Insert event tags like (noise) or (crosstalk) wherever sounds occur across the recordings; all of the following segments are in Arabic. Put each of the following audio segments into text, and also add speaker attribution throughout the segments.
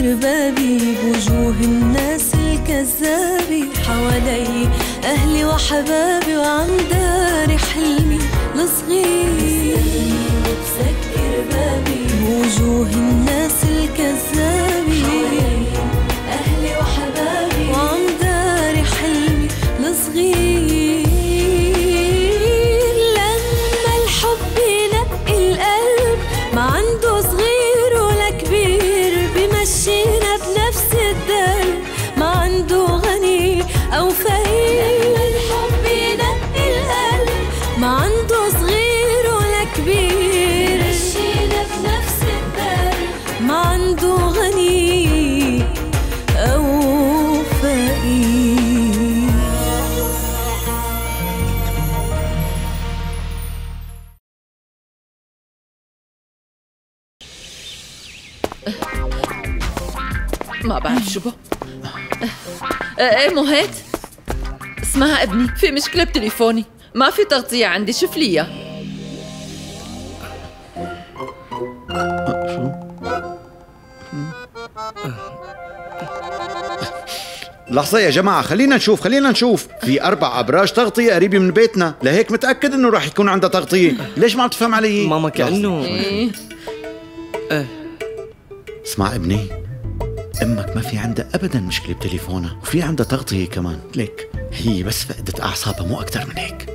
Speaker 1: مسكر بابي بوجوه الناس الكذابة حوالي. أهلي وحبابي وعم داري حلمي الصغير مسكر بابي بوجوه الناس الكذابة
Speaker 2: إيه مو هيك اسمها ابني في مشكلة بتليفوني. ما في تغطية عندي شوف لي إياه.
Speaker 3: لحظة يا جماعة خلينا نشوف خلينا نشوف. في أربع أبراج تغطية قريبة من بيتنا. لهيك متأكد إنه راح يكون عندها تغطية. ليش ما عم تفهم علي؟
Speaker 4: ماما كأنه
Speaker 2: إيه.
Speaker 3: اسمع ابني. أمك ما في عندها ابدا مشكلة بتليفونها وفي عندها تغطية كمان. ليك. هي بس فقدت أعصابها مو أكثر من هيك.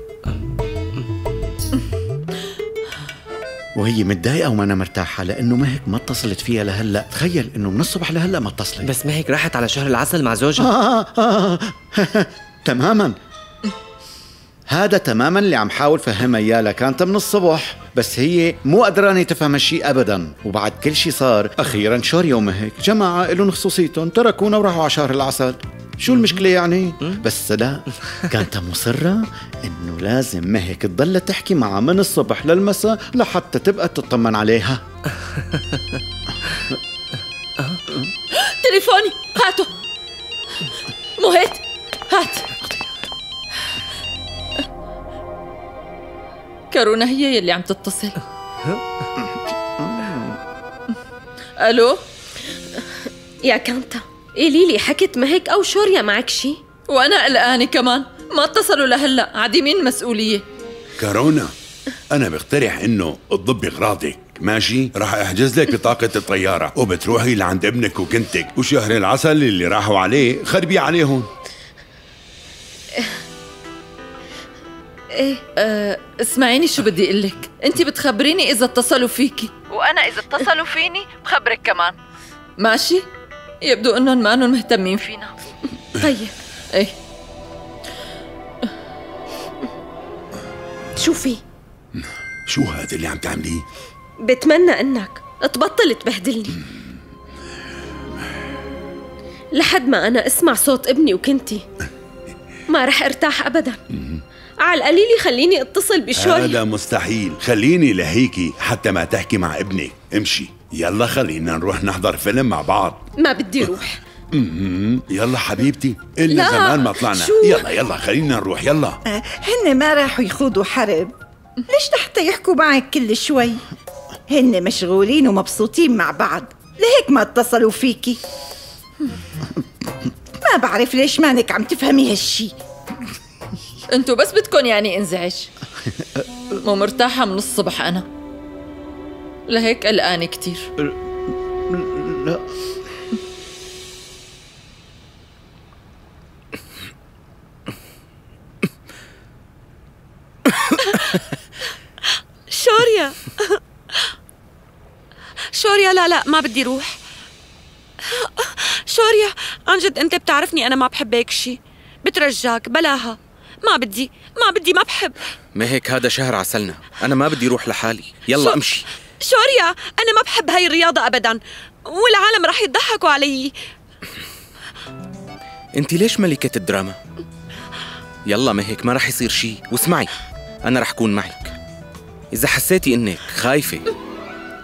Speaker 3: وهي متضايقة وما مرتاحة لأنه ما هيك ما اتصلت فيها لهلأ. تخيل إنه من الصبح لهلأ ما اتصلت.
Speaker 4: بس ما هيك راحت على شهر العسل مع زوجها.
Speaker 3: آه آه آه. (laughs) تماما. هذا تماما اللي عم حاول فهمها إياه لكانت من الصبح بس هي مو قدرانه تفهم هالشيء ابدا. وبعد كل شيء صار أخيرا شهر يوم هيك جماعة لهم خصوصيتهم تركونا وراحوا على شهر العسل. شو المشكلة يعني؟ بس لا كانت مصرة إنه لازم مهك تضل تحكي معها من الصبح للمساء لحتى تبقى تطمن عليها. (laughs)
Speaker 2: تليفوني هاته. مو هيك هات. كارونا هي يلي عم تتصل؟ ألو؟
Speaker 5: يا كانتا قولي لي حكت مهك أو شوريا معك شي؟
Speaker 2: وأنا قلقانة كمان ما اتصلوا لهلا عديمين المسؤوليه
Speaker 6: كورونا أنا بقترح إنه تضبي أغراضك ماشي؟ راح أحجز لك بطاقة الطيارة وبتروحي لعند ابنك وكنتك وشهر العسل اللي راحوا عليه خربي عليهم.
Speaker 5: إيه
Speaker 2: أه اسمعيني شو بدي أقول لك. انت بتخبريني إذا اتصلوا فيكي وأنا إذا اتصلوا فيني بخبرك كمان. ماشي؟ يبدو إنهم ما إنهم مهتمين. فينا.
Speaker 5: طيب.
Speaker 2: إيه.
Speaker 5: شوفي
Speaker 6: شو هذا اللي عم تعمليه؟
Speaker 5: بتمنى إنك تبطل تبهدلني. لحد ما أنا أسمع صوت ابني وكنتي. ما رح أرتاح ابدا. على القليل خليني اتصل بشوريا
Speaker 6: هذا مستحيل. خليني لهيكي حتى ما تحكي مع ابنك. امشي. يلا خلينا نروح نحضر فيلم مع بعض.
Speaker 5: ما بدي روح.
Speaker 6: يلا حبيبتي. إلنا
Speaker 5: لا،
Speaker 6: زمان ما طلعنا.
Speaker 5: شو؟
Speaker 6: يلا يلا خلينا نروح. يلا.
Speaker 7: آه، هن ما راحوا يخوضوا حرب. ليش لحتى يحكوا معك كل شوي؟ هن مشغولين ومبسوطين مع بعض. لهيك ما اتصلوا فيكي. ما بعرف ليش مانك عم تفهمي هالشي.
Speaker 2: أنتوا بس بدكم يعني انزعج. مو مرتاحة من الصبح أنا. لهيك قلقانة كتير.
Speaker 3: لا.
Speaker 8: شوريا. شوريا لا لا ما بدي روح. شوريا عن جد أنت بتعرفني أنا ما بحب هيك شي. بترجاك بلاها. ما بدي ما بدي ما بحب.
Speaker 4: ما هيك هذا شهر عسلنا. أنا ما بدي روح لحالي. يلا
Speaker 8: شو-
Speaker 4: أمشي.
Speaker 8: شوريا أنا ما بحب هاي الرياضة ابدا. والعالم رح يضحكوا علي.
Speaker 4: أنت ليش ملكة الدراما؟ يلا ما هيك ما رح يصير شيء واسمعي أنا رح كون معك. إذا حسيتي إنك خايفة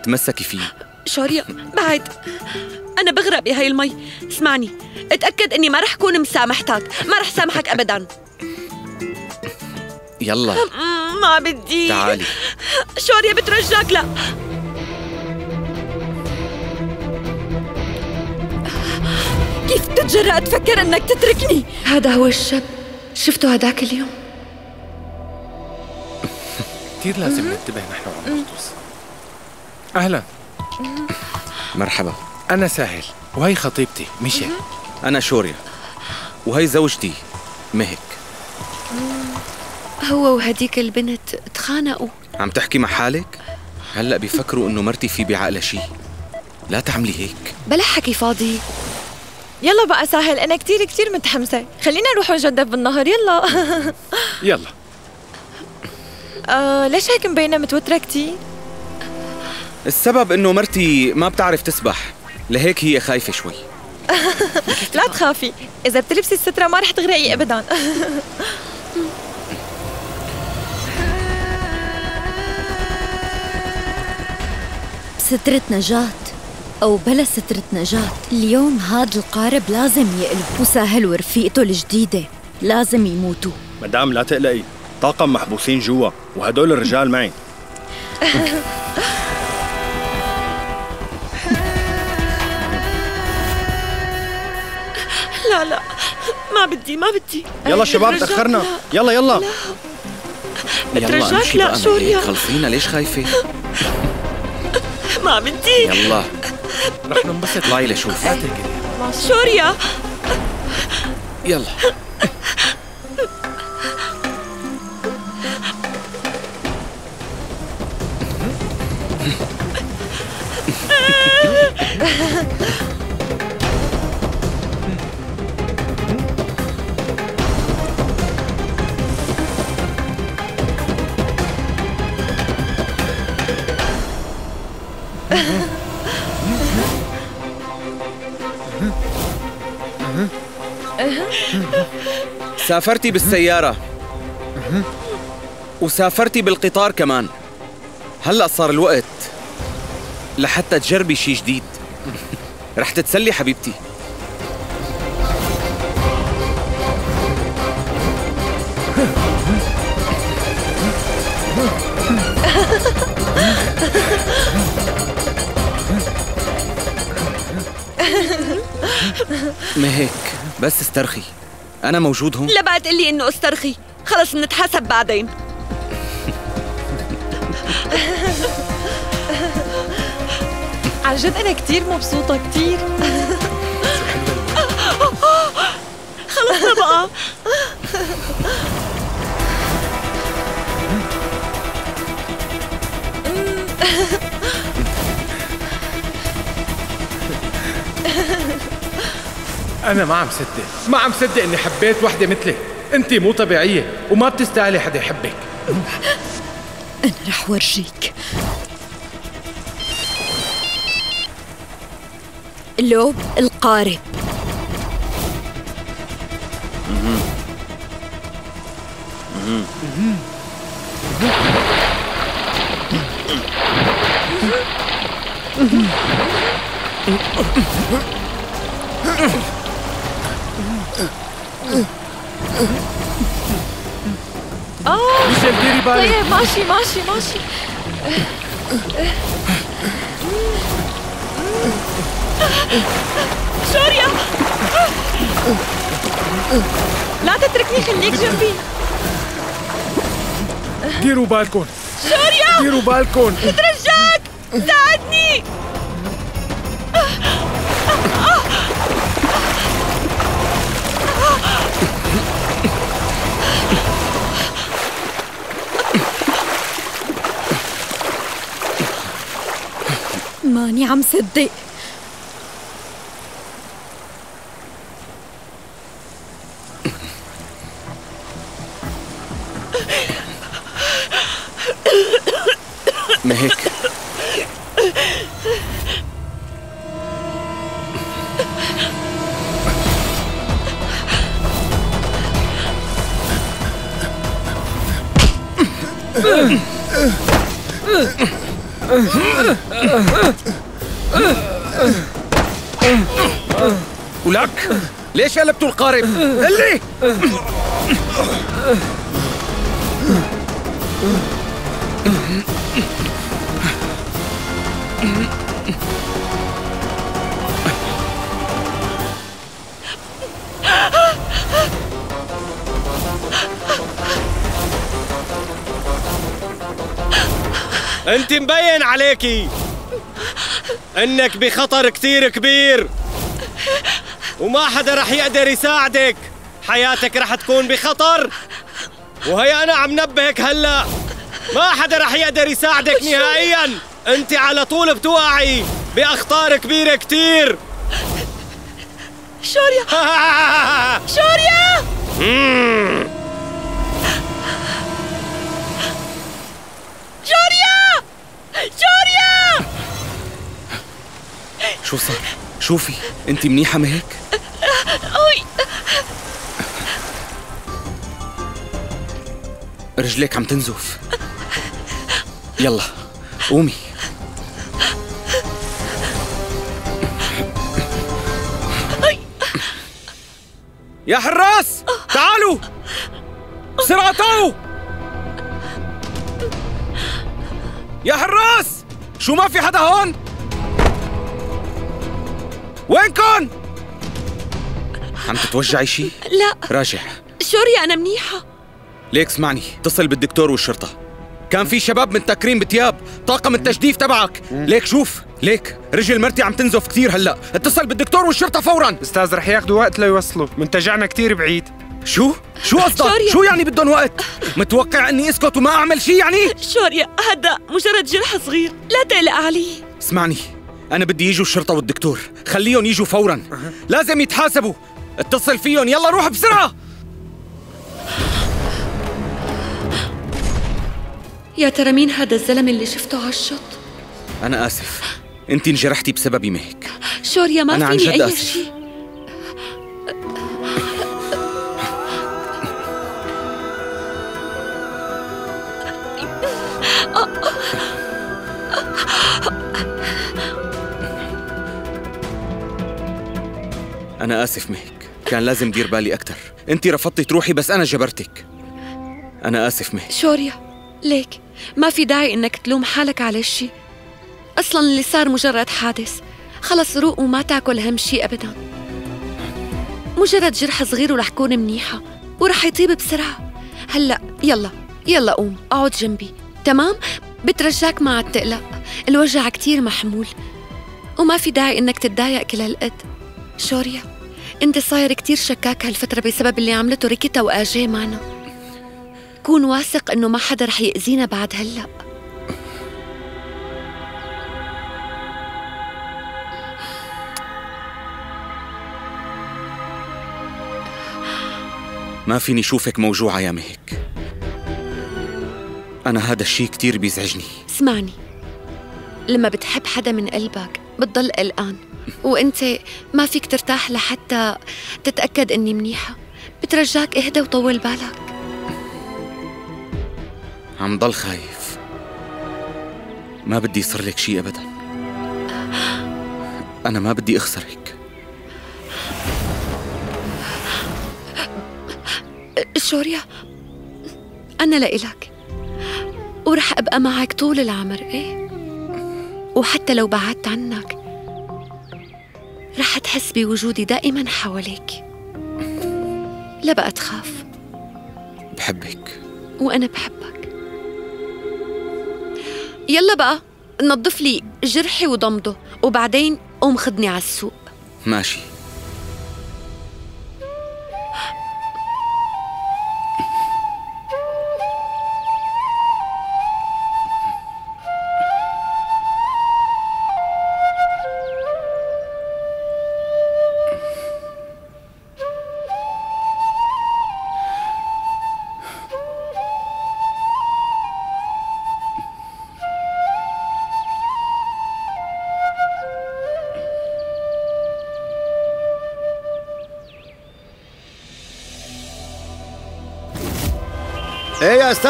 Speaker 4: تمسكي فيي
Speaker 8: شوريا بعد. أنا بغرق بهاي المي. اسمعني اتأكد إني ما رح كون مسامحتك. ما رح سامحك ابدا.
Speaker 4: يلا.
Speaker 8: ما بدي.
Speaker 4: تعالي.
Speaker 8: شوريا بترجاك لا.
Speaker 9: كيف تتجرأ تفكر إنك تتركني؟
Speaker 8: هذا هو الشاب شفته هداك اليوم.
Speaker 10: كثير لازم ننتبه نحن وعم نغطس. أهلا.
Speaker 4: مرحبا.
Speaker 10: أنا ساهل. وهي خطيبتي ميشيل.
Speaker 4: أنا شوريا. وهي زوجتي مهك.
Speaker 8: هو وهديك البنت تخانقوا
Speaker 4: عم تحكي مع حالك؟ هلأ بيفكروا إنه مرتي في بعقلها شيء لا تعملي هيك.
Speaker 8: بلا حكي فاضي.
Speaker 9: يلا بقى ساهل أنا كتير كتير متحمسة. خلينا نروح نجدف بالنهر يلا. (laughs)
Speaker 10: يلا.
Speaker 9: آه ليش هيك مبينة متوتره كتير
Speaker 4: السبب إنه مرتي ما بتعرف تسبح. لهيك هي خايفة شوي. (laughs)
Speaker 9: لا تخافي إذا بتلبسي السترة ما رح تغرقي ابدا. (laughs)
Speaker 11: سترة نجاة أو بلا سترة نجاة. اليوم هاد القارب لازم يقلب وساهل ورفيقته الجديدة لازم يموتوا.
Speaker 12: مدام لا تقلقي. طاقم محبوسين جوا وهدول الرجال معي. (laughs)
Speaker 9: لا لا. ما بدي ما بدي.
Speaker 12: يلا شباب تأخرنا.
Speaker 9: لا.
Speaker 12: يلا. يلا
Speaker 4: يلا
Speaker 9: بترجاك
Speaker 4: امشي
Speaker 9: لا،
Speaker 4: بقى. مهك خلصينا ليش خايفة؟ (laughs)
Speaker 9: ما بدي.
Speaker 4: يلا.
Speaker 10: رح ننبسط
Speaker 4: اطلعي لشوف
Speaker 9: شوريا.
Speaker 4: يلا. (laughs) سافرتي بالسيارة. وسافرتي بالقطار كمان. هلأ صار الوقت لحتى تجربي شي جديد. رح تتسلي حبيبتي. (laughs) ما هيك بس استرخي. أنا موجود هون.
Speaker 9: لا بقى تقلي إنه أسترخي. خلص بنتحاسب بعدين. (laughs) عن جد أنا كتير مبسوطة كتير. (laughs) خلصنا بقى.
Speaker 10: أنا ما عم صدق ما عم صدق اني حبيت وحده مثلك انت مو طبيعيه وما بتستاهلي حدا يحبك
Speaker 11: أنا رح ورجيك لوب القارب
Speaker 9: آه
Speaker 10: ميشيل ديري بالك
Speaker 9: طيب ماشي ماشي ماشي شوريا لا تتركني خليك جنبي
Speaker 10: ديروا بالكم
Speaker 9: شوريا
Speaker 10: ديروا بالكم
Speaker 9: بترجاك ساعدني
Speaker 11: ماني عم صدق
Speaker 4: ما هيك لك؟ ليش قلبتوا القارب؟ اللي
Speaker 13: انت مبين عليكي انك بخطر كثير كبير. وما حدا رح يقدر يساعدك. حياتك رح تكون بخطر. وهي أنا عم نبهك هلا. ما حدا رح يقدر يساعدك نهائيا. أنت على طول بتوقعي بأخطار كبيرة كتير.
Speaker 8: شوريا. (laughs) شوريا. جوريا جوريا
Speaker 4: شو صار؟ شوفي أنت منيحة مهك؟
Speaker 8: أوي
Speaker 4: رجليك عم تنزف. يلا قومي. يا حراس تعالوا. بسرعة تعالوا يا حراس شو ما في حدا هون؟ وينكن؟ عم تتوجعي شي؟
Speaker 8: لا.
Speaker 4: راجع.
Speaker 8: شوريا أنا منيحة.
Speaker 4: ليك اسمعني اتصل بالدكتور والشرطة. كان في شباب متنكرين بتياب طاقم التجديف تبعك. ليك شوف ليك رجل مرتي عم تنزف كثير هلأ. اتصل بالدكتور والشرطة فورا.
Speaker 10: أستاذ رح ياخذوا وقت ليوصلوا منتجعنا كتير بعيد.
Speaker 4: شو؟ شو قصدك. (laughs) شو يعني بدهم وقت؟ متوقع إني اسكت وما أعمل شي يعني؟ (laughs)
Speaker 8: شوريا هذا مجرد جرح صغير لا تقلق عليه
Speaker 4: اسمعني أنا بدي يجوا الشرطة والدكتور. خليهم يجوا فورا. لازم يتحاسبوا. اتصل فيهم يلا روح بسرعة.
Speaker 8: يا ترى مين هذا الزلمة اللي شفته على الشط؟
Speaker 4: أنا آسف. أنت انجرحتي بسببي مهك.
Speaker 8: شوريا ما
Speaker 4: أنا عن
Speaker 8: فيني
Speaker 4: جد
Speaker 8: أي
Speaker 4: آسف.
Speaker 8: شيء.
Speaker 4: أنا آسف مهك. كان لازم دير بالي أكتر. أنت رفضتي تروحي بس أنا جبرتك. أنا آسف مهك.
Speaker 8: شوريا ليك. ما في داعي إنك تلوم حالك على الشي أصلا اللي صار مجرد حادث. خلص روق وما تاكل هم شي ابدا. مجرد جرح صغير ورح كون منيحة ورح يطيب بسرعة. هلأ يلا يلا قوم أقعد جنبي. تمام؟ بترجاك ما عاد تقلق الوجع كتير محمول. وما في داعي إنك تتضايق كل هالقد. شوريا أنت صاير كتير شكاك هالفترة بسبب اللي عملته ريكيتا واجي معنا. كون واثق إنه ما حدا رح يأذينا بعد هلأ.
Speaker 4: ما فيني شوفك موجوعة يا مهك. أنا هذا الشيء كتير بيزعجني.
Speaker 8: اسمعني. لما بتحب حدا من قلبك بتضل قلقان. وإنت ما فيك ترتاح لحتى تتأكد إني منيحة. بترجاك إهدى وطول بالك.
Speaker 4: عم ضل خايف. ما بدي يصير لك شيء أبدا. أنا ما بدي أخسرك.
Speaker 8: شوريا أنا لإلك. ورح أبقى معك طول العمر إيه؟ وحتى لو بعدت عنك رح تحس بوجودي دائما حواليك. لا بقى تخاف.
Speaker 4: بحبك.
Speaker 8: وأنا بحبك. يلا بقى نظف لي جرحي وضمده وبعدين قوم خدني على السوق.
Speaker 4: ماشي.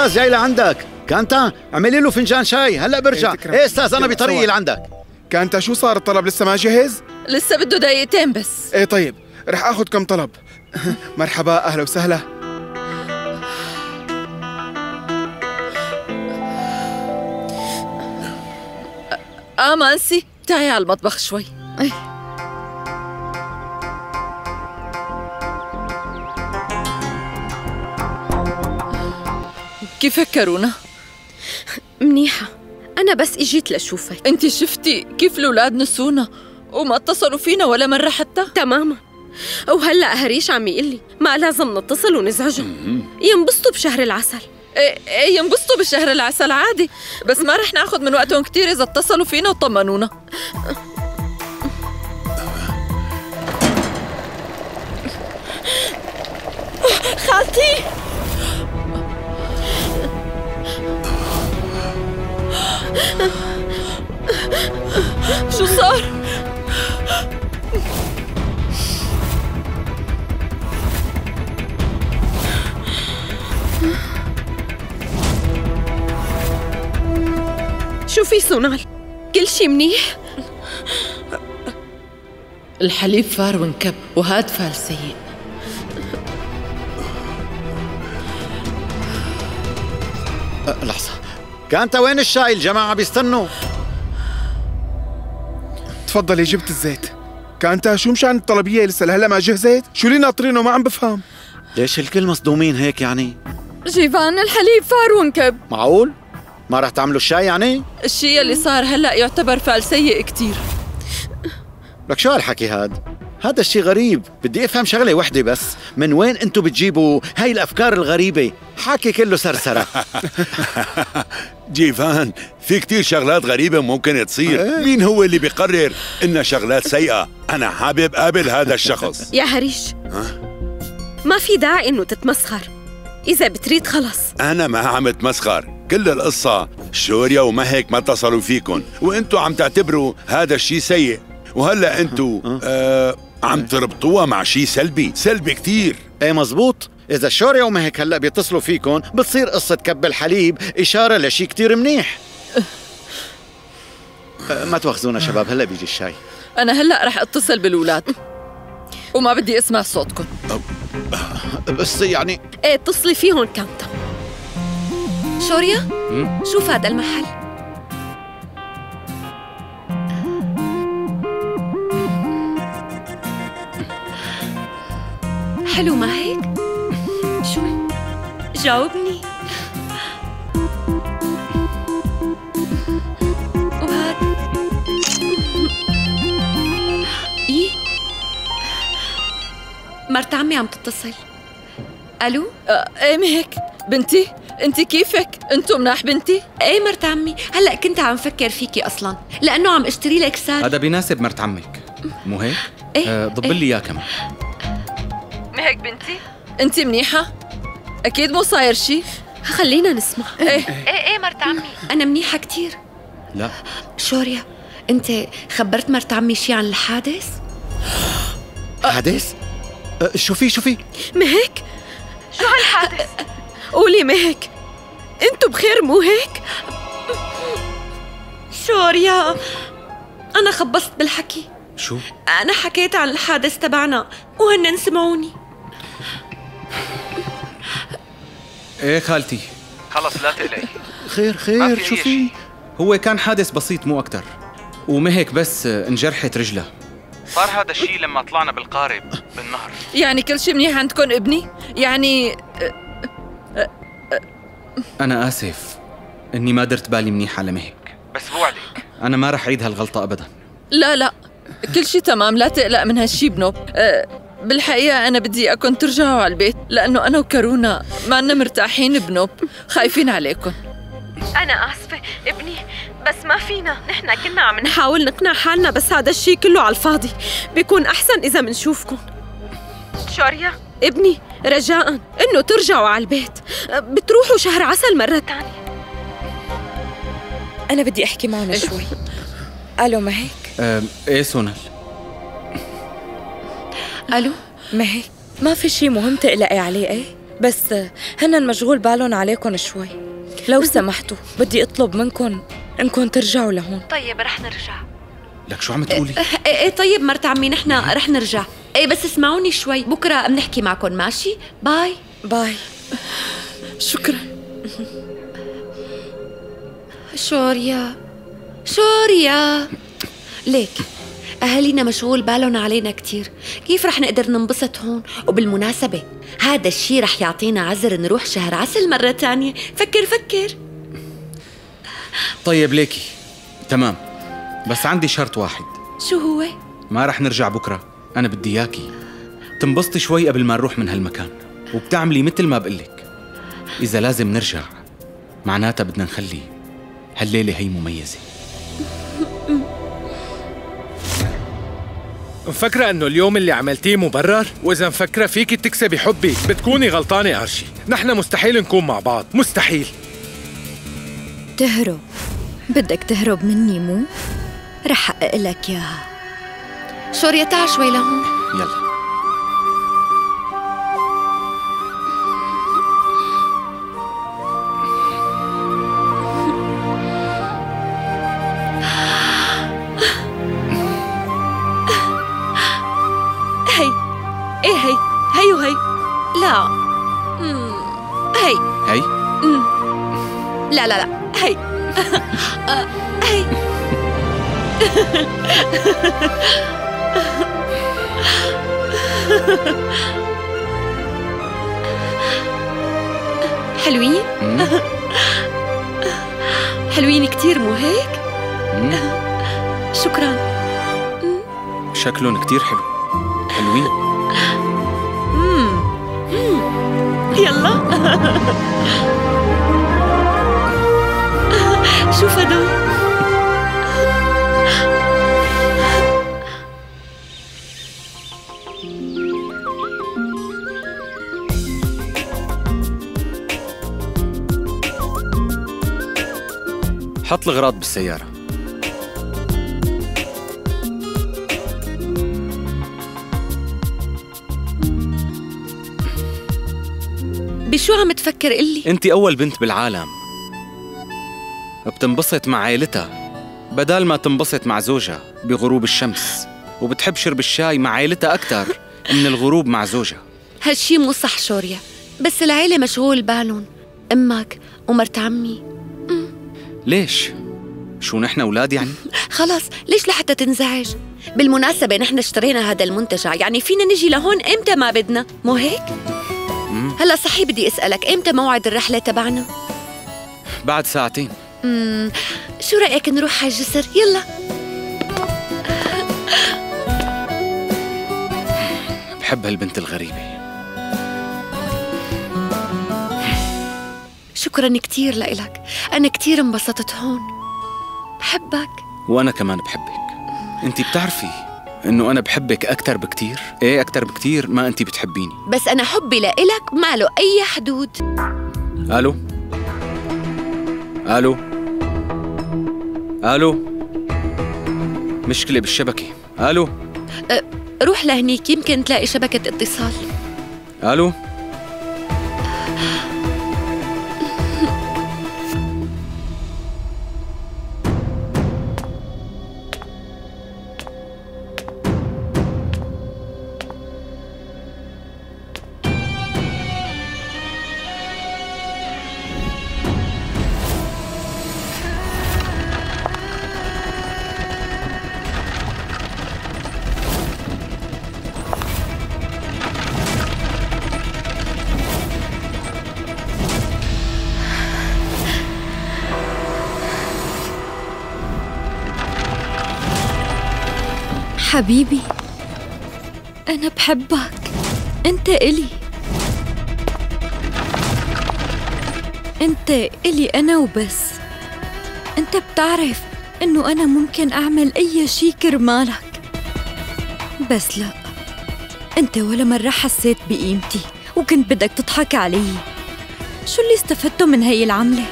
Speaker 3: أستاذ جاي لعندك كانتا اعملي له فنجان شاي. هلا برجع.
Speaker 10: إيه، تكرم.
Speaker 3: إيه أستاذ
Speaker 10: أنا
Speaker 3: بطريقي. لعندك
Speaker 10: كانت شو صار؟ الطلب لسه ما جهز؟
Speaker 2: لسه بده دقيقتين بس.
Speaker 10: إيه طيب. رح آخذ كم طلب. (laughs) مرحبا أهلا وسهلا.
Speaker 2: آه مانسي تعي على المطبخ شوي. كيفك كارونا؟
Speaker 5: منيحة. أنا بس إجيت لشوفك
Speaker 2: انت شفتي كيف الأولاد نسونا وما اتصلوا فينا ولا مرة حتى؟
Speaker 5: تماما. وهلا هريش عم يقول لي ما لازم نتصل ونزعجهم ينبسطوا بشهر العسل.
Speaker 2: إيه إيه ينبسطوا بشهر العسل عادي. بس ما رح ناخذ من وقتهم كتير إذا اتصلوا فينا وطمنونا.
Speaker 5: خالتي!
Speaker 2: شو صار؟
Speaker 5: شو في سونال؟ كل شي منيح؟
Speaker 2: الحليب فار وانكب وهاد فال سيء.
Speaker 3: أه، لحظة. كانت وين الشاي؟ الجماعة بيستنوا.
Speaker 14: تفضلي جبت الزيت. كأنت شو مشان الطلبية لسه لهلا ما جهزت؟ شو اللي ناطرينه ما عم بفهم.
Speaker 3: ليش الكل مصدومين هيك يعني؟
Speaker 2: جيفان الحليب فار وانكب.
Speaker 3: معقول؟ ما رح تعملوا الشاي يعني؟
Speaker 2: الشيء اللي صار هلا يعتبر فعل سيء كتير.
Speaker 3: لك شو هالحكي هاد؟ هذا الشيء غريب. بدي أفهم شغلة وحدة بس. من وين أنتم بتجيبوا هاي الأفكار الغريبة؟ حكي كله سرسرة. (laughs)
Speaker 6: جيفان في كتير شغلات غريبة ممكن تصير.
Speaker 3: إيه.
Speaker 6: مين هو اللي بيقرر إنها شغلات سيئة؟ أنا حابب قابل هذا الشخص. (laughs)
Speaker 5: يا هريش. ما في داعي إنه تتمسخر. إذا بتريد خلص.
Speaker 6: أنا ما عم أتمسخر. كل القصة شوريا ومهك ما اتصلوا فيكن. وانتو عم تعتبروا هذا الشيء سيء. وهلأ انتو آه عم تربطوها مع شيء سلبي. سلبي كتير.
Speaker 3: إيه مزبوط. إذا شوريا ومهك هلأ بيتصلوا فيكم بتصير قصة كب الحليب إشارة لشيء كتير منيح. أه، ما تواخذونا شباب هلأ بيجي الشاي.
Speaker 2: أنا هلأ رح أتصل بالأولاد. وما بدي أسمع صوتكم
Speaker 3: بس يعني
Speaker 5: إيه اتصلي فيهم كانتا.
Speaker 8: شوريا؟ شوف هذا المحل؟ حلو ما هيك؟ شو؟ جاوبني. وهاد إيه؟ مرت عمي عم تتصل. ألو؟
Speaker 2: آه، إيه مهك بنتي انت كيفك؟ أنتو مناح بنتي؟
Speaker 8: إيه مرت عمي. هلأ كنت عم فكر فيكي أصلا. لأنه عم اشتري لك سار
Speaker 4: هذا بيناسب مرت عمك. مو هيك؟
Speaker 8: إيه،
Speaker 4: آه ضب
Speaker 8: إيه.
Speaker 4: لي إياه كمان.
Speaker 2: مهك بنتي؟ انت منيحة؟ أكيد مو صاير شي.
Speaker 5: خلينا نسمع.
Speaker 2: إيه.
Speaker 8: إيه إيه مرت عمي. أنا منيحة كتير.
Speaker 4: لا.
Speaker 8: شوريا أنت خبرت مرت عمي شي عن الحادث؟
Speaker 3: حدث أه، شو في شو في
Speaker 5: مهك شو هالحادث؟ قولي مهك أنتو بخير مو هيك؟
Speaker 8: شوريا أنا خبصت بالحكي.
Speaker 4: شو؟
Speaker 8: أنا حكيت عن الحادث تبعنا وهن سمعوني.
Speaker 4: إيه خالتي؟
Speaker 12: خلص لا تقلقي.
Speaker 3: خير خير
Speaker 12: في
Speaker 3: شو في
Speaker 12: شيء.
Speaker 4: هو كان حادث بسيط مو أكتر. ومهك بس آه، انجرحت رجلها
Speaker 12: صار هذا الشيء لما طلعنا بالقارب بالنهر.
Speaker 2: يعني كل شي منيح عندكم ابني؟ يعني
Speaker 4: أنا آسف. إني ما درت بالي منيح على مهك.
Speaker 12: بس بوعدك.
Speaker 4: أنا ما رح أعيد هالغلطة ابدا.
Speaker 2: لا لا. كل شي تمام لا تقلق من هالشي بنوب. أه بالحقيقة أنا بدي أكون ترجعوا على البيت لأنه أنا وكارونا ما عنا مرتاحين بنوب خايفين عليكم.
Speaker 5: أنا آسفة ابني بس ما فينا نحن كنا عم نحاول نقنع حالنا بس هذا الشيء كله على الفاضي. بيكون أحسن إذا منشوفكم شوريا؟ ابني رجاء إنه ترجعوا على البيت. بتروحوا شهر عسل مرة تانية
Speaker 11: أنا بدي أحكي معهم شوي. ألو مهيك
Speaker 4: آه إيه سونال؟
Speaker 8: ألو؟
Speaker 11: مهيك ما في شي مهم تقلقي عليه إيه؟ بس هن مشغول بالهم عليكم شوي. لو سمحتوا بدي أطلب منكم انكم ترجعوا لهون.
Speaker 8: طيب رح نرجع.
Speaker 4: لك شو عم تقولي؟
Speaker 8: إيه إيه طيب مرت عمي نحن رح نرجع. إيه بس اسمعوني شوي. بكرة بنحكي معكم ماشي؟ باي.
Speaker 11: باي.
Speaker 2: شكرا.
Speaker 8: شوريا. شوريا. ليك. أهالينا مشغول بالهم علينا كتير. كيف رح نقدر ننبسط هون؟ وبالمناسبة هذا الشي رح يعطينا عذر نروح شهر عسل مرة تانية. فكر فكر.
Speaker 4: طيب ليكي. تمام. بس عندي شرط واحد.
Speaker 8: شو هو؟
Speaker 4: ما رح نرجع بكرة. أنا بدي إياكي. تنبسطي شوي قبل ما نروح من هالمكان. وبتعملي مثل ما بقلك. إذا لازم نرجع معناتها بدنا نخلي هالليلة هي مميزة.
Speaker 10: مفكرة أنه اليوم اللي عملتيه مبرر؟ وإذا مفكرة فيكي تكسبي حبي بتكوني غلطانة ارشي، نحن مستحيل نكون مع بعض، مستحيل.
Speaker 11: تهرب. بدك تهرب مني مو؟ رح حقق لك اياها
Speaker 8: شوريا تعال شوي لهون
Speaker 4: يلا.
Speaker 8: هي (laughs) (laughs) (laughs) هي مم. لا لا لا هي هي حلوين؟ حلوين كتير مو هيك؟ شكرا.
Speaker 4: شكلهم كتير حلو. حلوين.
Speaker 8: يلا. شوف هدول
Speaker 4: حط الغراض بالسيارة.
Speaker 8: بشو عم تفكر قلي؟
Speaker 4: انت أول بنت بالعالم بتنبسط مع عائلتها بدال ما تنبسط مع زوجها بغروب الشمس وبتحب شرب الشاي مع عائلتها أكثر من الغروب مع زوجها
Speaker 8: هالشي مو صح شوريا بس العيلة مشغول بالهم أمك ومرت عمي
Speaker 4: ليش؟ شو نحن أولاد يعني؟ (laughs)
Speaker 8: خلاص ليش لحتى تنزعج؟ بالمناسبة نحن اشترينا هذا المنتجع يعني فينا نجي لهون إمتى ما بدنا مو هيك؟ هلا صحيح بدي أسألك إمتى موعد الرحلة تبعنا؟
Speaker 4: بعد ساعتين
Speaker 8: مم. شو رأيك نروح على الجسر؟ يلا
Speaker 4: بحب هالبنت الغريبة
Speaker 8: شكرا كتير لإلك أنا كتير انبسطت هون بحبك
Speaker 4: وأنا كمان بحبك أنت بتعرفي إنه أنا بحبك أكثر بكتير. إيه أكثر بكتير؟ ما أنت بتحبيني.
Speaker 8: بس أنا حبي لإلك ما له أي حدود.
Speaker 4: ألو؟ ألو؟ ألو؟ مشكلة بالشبكة. ألو؟
Speaker 8: أه روح لهنيك يمكن تلاقي شبكة اتصال.
Speaker 4: ألو؟
Speaker 11: حبيبي. أنا بحبك. أنت إلي. أنت إلي أنا وبس. أنت بتعرف إنه أنا ممكن أعمل أي شي كرمالك بس لا. أنت ولا مرة حسيت بقيمتي وكنت بدك تضحك علي. شو اللي استفدته من هي العملة؟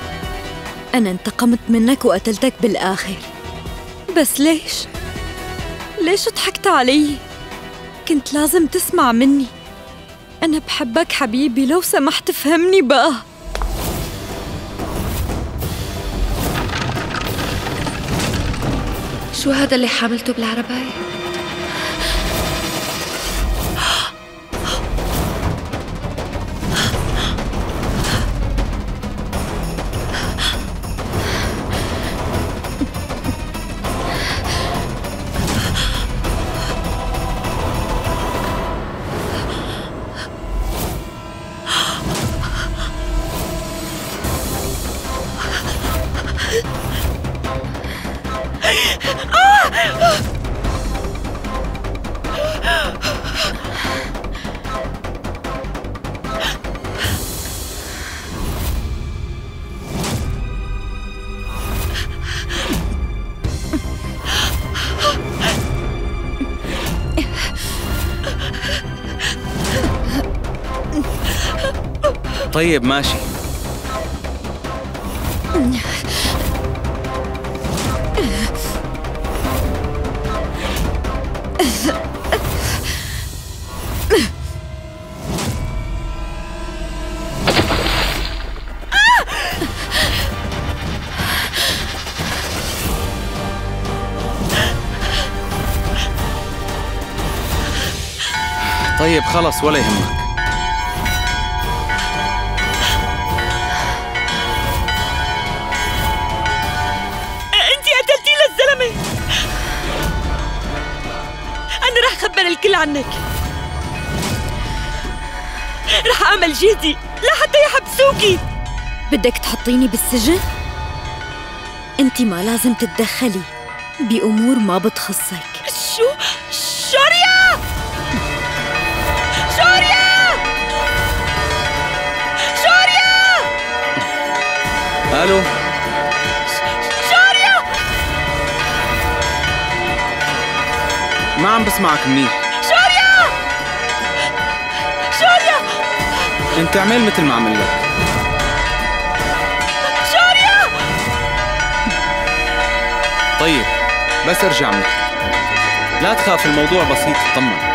Speaker 11: أنا انتقمت منك وقتلتك بالآخر. بس ليش؟ ليش ضحكت علي؟ كنت لازم تسمع مني أنا بحبك حبيبي لو سمحت فهمني بقى
Speaker 8: شو هذا اللي حاملته بالعرباية؟
Speaker 4: طيب ماشي. طيب خلص ولا يهمك.
Speaker 8: عنك رح أعمل جهدي لحتى يحبسوكي.
Speaker 11: بدك تحطيني بالسجن؟ أنت ما لازم تتدخلي بأمور ما بتخصك.
Speaker 8: شو؟ شوريا! شوريا! شوريا!
Speaker 4: ألو؟
Speaker 8: شوريا!
Speaker 4: ما عم بسمعك منيح. انت اعمل مثل ما عمل لك
Speaker 8: شوريا
Speaker 4: طيب بس ارجع منك لا تخاف الموضوع بسيط اطمن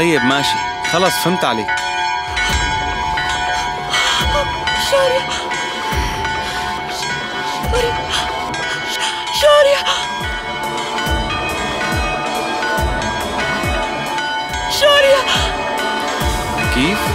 Speaker 4: طيب ماشي. خلص فهمت عليك.
Speaker 8: شوريا شوريا شوريا
Speaker 4: كيف؟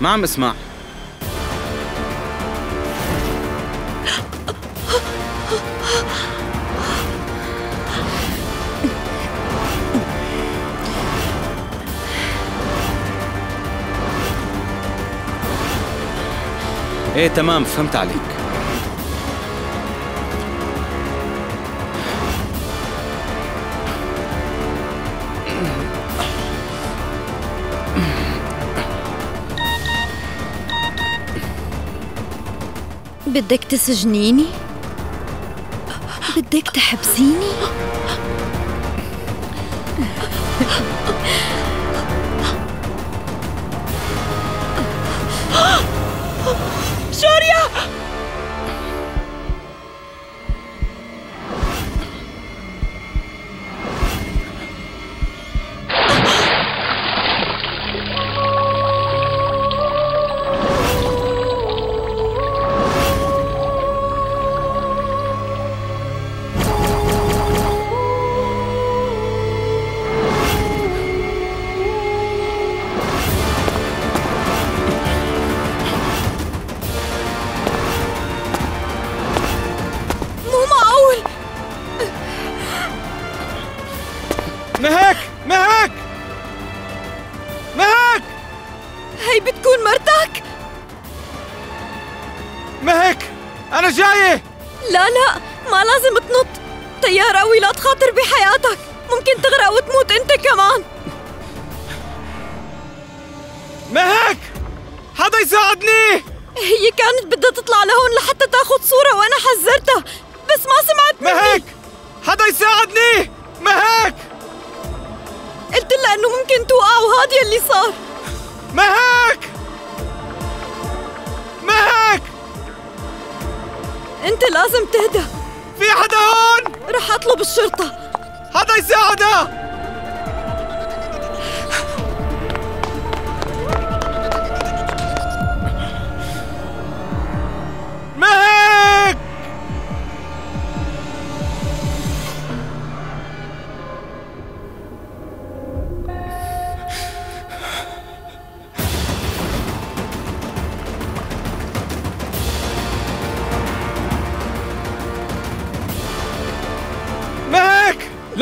Speaker 4: ما عم اسمع إيه تمام فهمت عليك
Speaker 11: بدك تسجنيني؟ بدك تحبسيني؟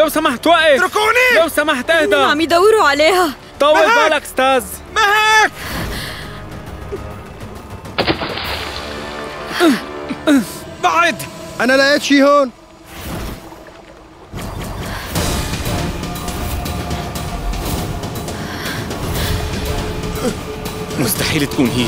Speaker 10: لو سمحت وقف
Speaker 14: اتركوني!
Speaker 10: لو سمحت
Speaker 15: هم
Speaker 10: اهدى
Speaker 15: عم يدوروا عليها؟
Speaker 10: طول! بالك أستاذ.
Speaker 14: مهك! بعد!
Speaker 16: أنا لقيت شي هون.
Speaker 4: مستحيل تكون هي.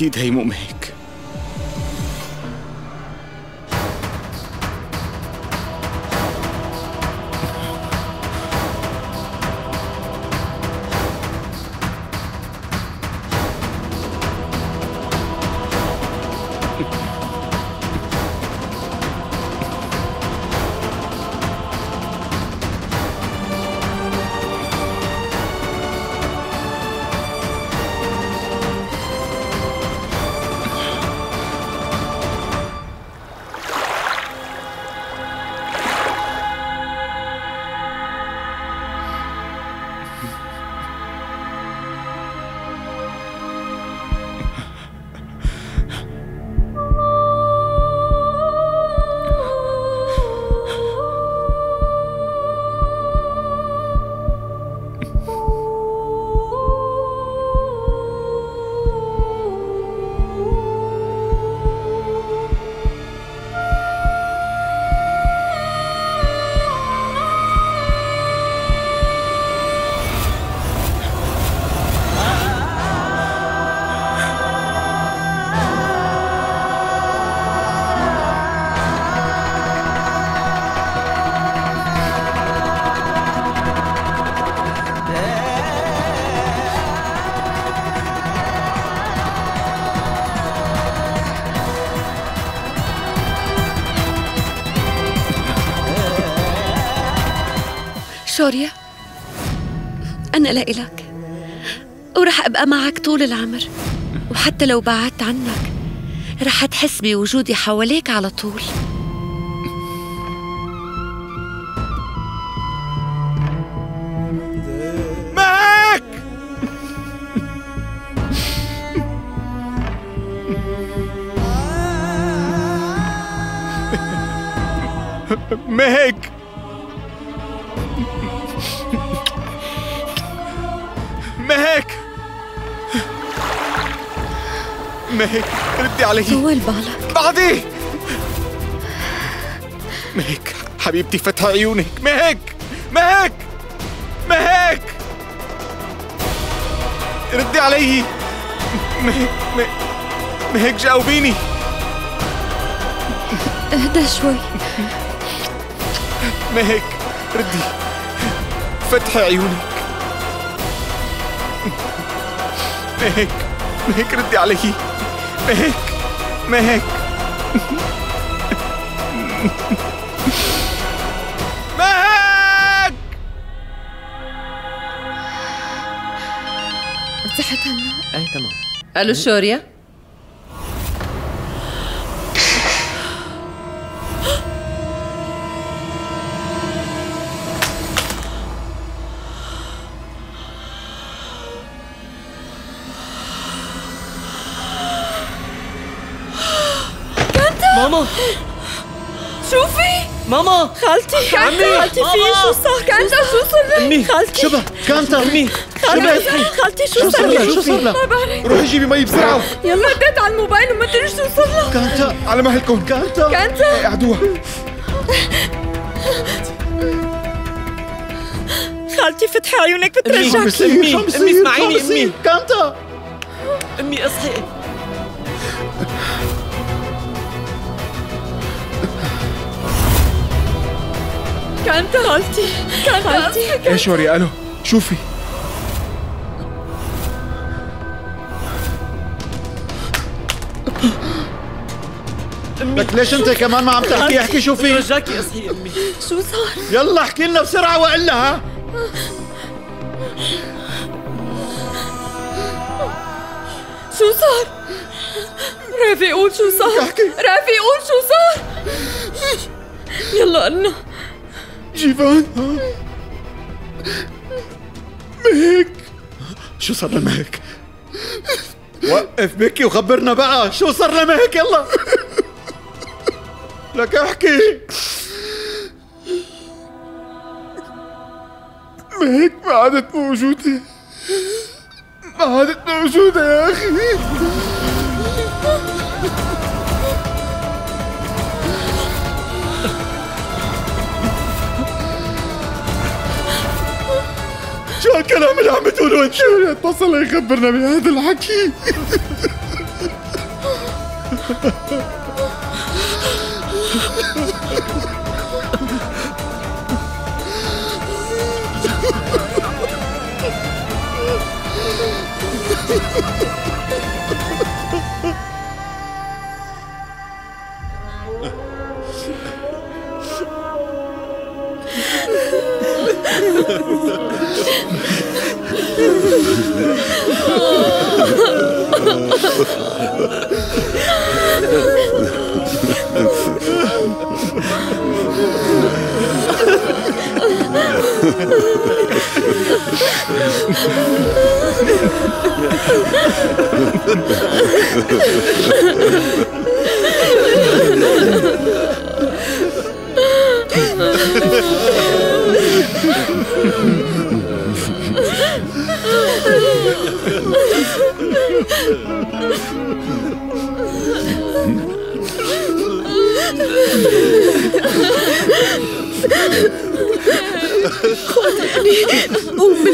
Speaker 4: أكيد هي
Speaker 8: أنا لإلك ورح أبقى معك طول العمر. وحتى لو بعدت عنك رح تحس بوجودي حواليك على طول.
Speaker 14: ردي علي.
Speaker 11: طول بالك
Speaker 14: بعدي. مهك. حبيبتي فتح عيونك. مهك. مهك. مهك. ردي علي. مهك مهك, جاوبيني.
Speaker 11: اهدى شوي.
Speaker 14: مهك. ردي. فتح عيونك. مهك. مهك ردي علي. مهك. مهك. مهك!
Speaker 2: ارتحت هلا؟
Speaker 17: إيه تمام.
Speaker 2: ألو شوريا.
Speaker 9: خالتي في. شو صار؟ كانتا شو صار لك؟
Speaker 17: أمي.
Speaker 9: خالتي.
Speaker 3: شبه كانتا
Speaker 17: أمي.
Speaker 9: خالتي خالتي شو صار
Speaker 3: لها
Speaker 9: لك؟
Speaker 3: شو صار لها
Speaker 9: ما بعرف.
Speaker 14: روحي جيبي مي بسرعة.
Speaker 9: يلا رديت على الموبايل وما أدري شو صار لها
Speaker 3: كانتا
Speaker 14: على مهلكم
Speaker 3: كانتا
Speaker 9: كانتا
Speaker 14: قعدوها
Speaker 9: خالتي فتحي عيونك
Speaker 17: أمي
Speaker 9: بترجعك.
Speaker 17: أمي
Speaker 3: شو بصير؟ أمي
Speaker 17: اسمعيني؟ أمي.
Speaker 3: كانتا
Speaker 17: أمي أصحي.
Speaker 9: كانتا خالتي. خالتي
Speaker 14: إيه شوري ألو شوفي.
Speaker 3: لك ليش أنت كمان ما عم تحكي؟ احكي شو في
Speaker 17: رجاكي اصحي أمي.
Speaker 9: شو صار؟
Speaker 3: يلا احكي لنا بسرعة وإلا ها؟
Speaker 9: شو صار؟ رافي قول شو صار.
Speaker 3: احكي.
Speaker 9: رافي قول شو صار. يلا قلنا
Speaker 14: جيفان. مهك
Speaker 3: شو صار لمهك وقف بكي وخبرنا بقى. شو صار لمهك يلا. لك احكي.
Speaker 14: مهك ما عادت موجودة. ما عادت موجودة يا أخي.
Speaker 3: شو هالكلام اللي عم بتقوله انت؟
Speaker 14: اتصل يخبرنا بهذا الحكي؟ (laughs)
Speaker 9: Oh, my God.
Speaker 14: قوم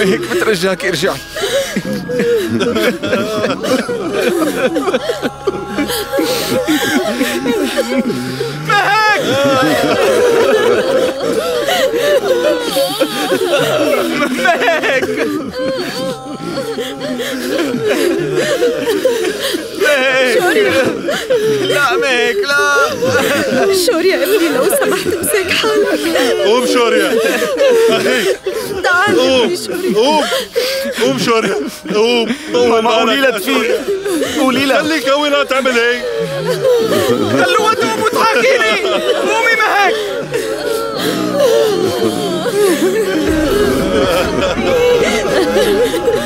Speaker 14: مهك بترجاك ارجعي
Speaker 3: لا مهك لا.
Speaker 9: شوري يا ابني لو سمحت امسك حالك.
Speaker 18: قوم شوريا
Speaker 9: تعال. يا ابني شوري.
Speaker 18: قوم. قوم. شوريا قوم
Speaker 14: ماما قولي لها تفيق قولي لها
Speaker 18: خليك قوي لا تعمل هيك.
Speaker 14: خلوها تقوم وتحاكيني قومي مهك.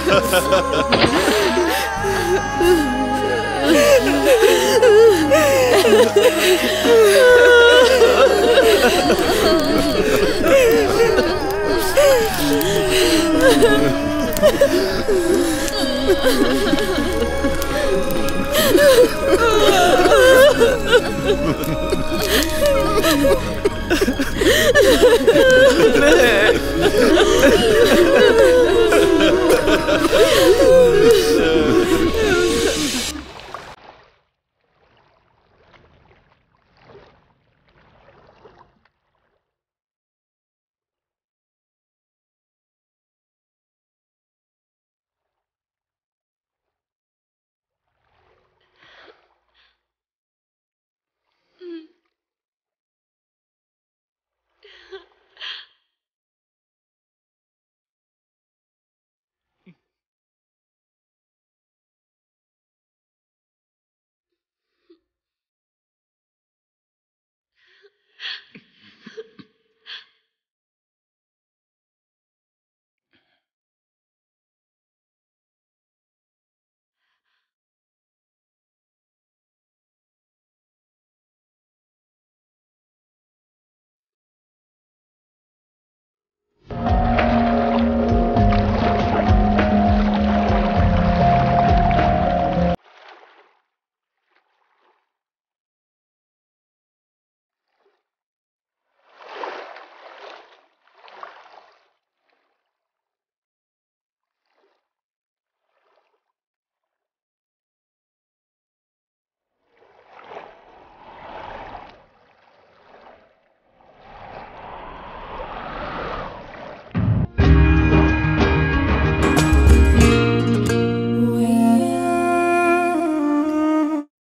Speaker 14: Ha ha ha ha!